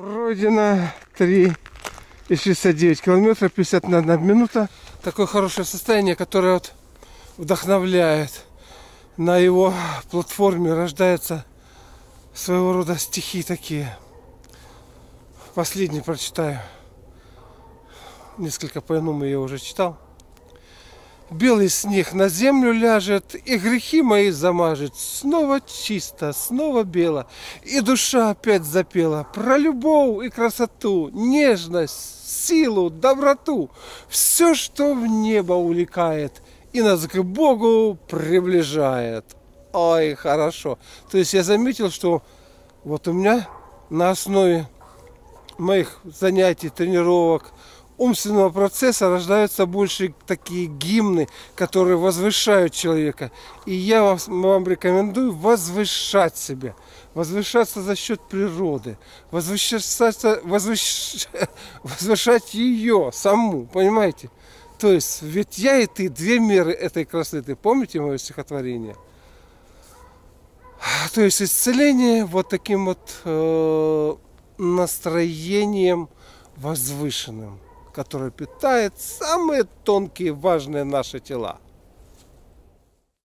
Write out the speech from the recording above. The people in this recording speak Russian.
Пройдено 3,69 километра, 51 минута. Такое хорошее состояние, которое вот вдохновляет. На его платформе рождаются своего рода стихи такие. Последний прочитаю. Несколько по-иному я уже читал. Белый снег на землю ляжет, и грехи мои замажет. Снова чисто, снова бело, и душа опять запела про любовь и красоту, нежность, силу, доброту. Все, что в небо увлекает и нас к Богу приближает. Ой, хорошо. То есть я заметил, что вот у меня на основе моих занятий, тренировок, умственного процесса рождаются больше такие гимны, которые возвышают человека. И я вам, вам рекомендую возвышать себя. Возвышаться за счет природы. Возвышаться, возвыш... возвышать ее саму, понимаете? То есть, ведь я и ты, две меры этой красоты. Помните мое стихотворение? То есть исцеление вот таким вот э, настроением возвышенным которое питает самые тонкие важные наши тела.